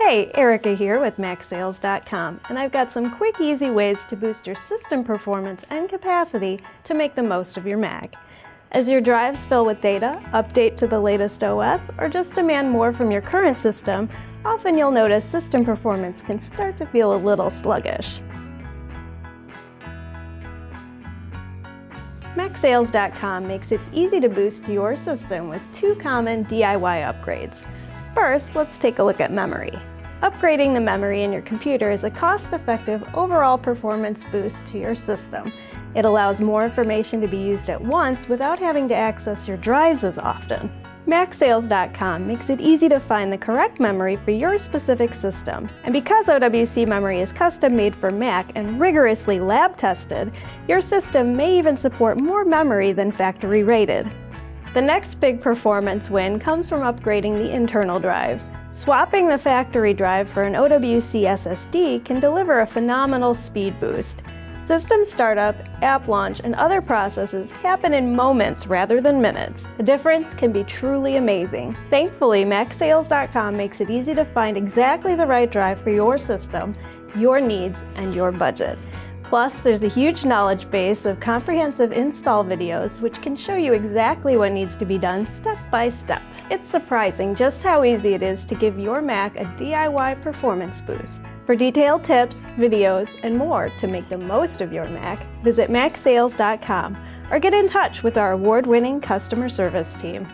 Hey, Erica here with MacSales.com, and I've got some quick, easy ways to boost your system performance and capacity to make the most of your Mac. As your drives fill with data, update to the latest OS, or just demand more from your current system, often you'll notice system performance can start to feel a little sluggish. MacSales.com makes it easy to boost your system with two common DIY upgrades. First, let's take a look at memory. Upgrading the memory in your computer is a cost-effective overall performance boost to your system. It allows more information to be used at once without having to access your drives as often. MacSales.com makes it easy to find the correct memory for your specific system. And because OWC memory is custom made for Mac and rigorously lab tested, your system may even support more memory than factory rated. The next big performance win comes from upgrading the internal drive. Swapping the factory drive for an OWC SSD can deliver a phenomenal speed boost. System startup, app launch, and other processes happen in moments rather than minutes. The difference can be truly amazing. Thankfully, MacSales.com makes it easy to find exactly the right drive for your system, your needs, and your budget. Plus, there's a huge knowledge base of comprehensive install videos which can show you exactly what needs to be done step by step. It's surprising just how easy it is to give your Mac a DIY performance boost. For detailed tips, videos, and more to make the most of your Mac, visit MacSales.com or get in touch with our award-winning customer service team.